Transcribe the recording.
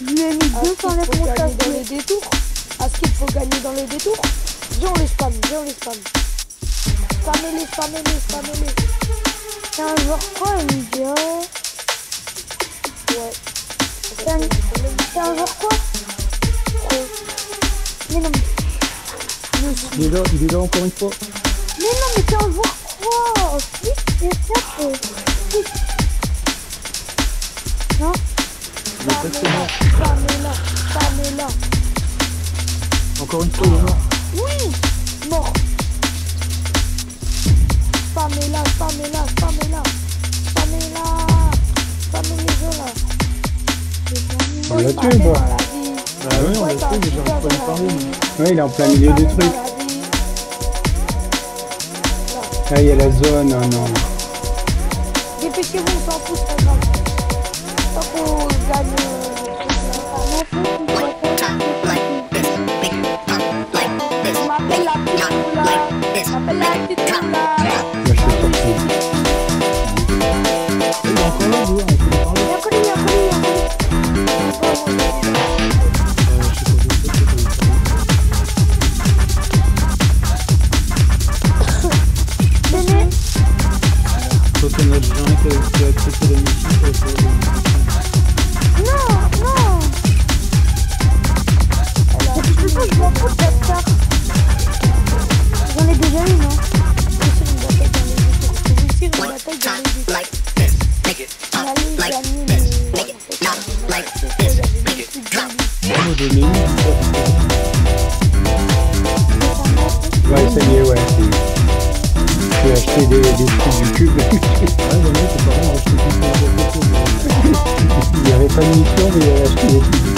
Je lui ai mis À deux ce qu'il palais faut pour gagner dans les détours. À ce qu'il faut gagner dans les détours. Viens, on les spam, viens, on les spam. Spammez-les, spammez-les, spammez-les. C'est un joueur quoi, Nvidia Ouais. C'est un, c'est un joueur quoi Mais non, mais, Il est là, il est là encore une fois. mais non, mais c'est un joueur quoi Oui, c'est ça, c'est... Non Spammez-la, spammez-la. Encore une fois, mort. Oui Mort Spammez-la Spammez les gens là On l'a tué ou pas dans la vie. Ah ouais, on l'a tué, mais j'arrive pas à lui parler. Ouais, il est en plein milieu la vie. Ah, il y a la zone, ah non. Dépêchez-vous, on s'en fout, c'est pas grave. Like this, make it come. Il n'y avait pas de mission, mais il avait acheté des trucs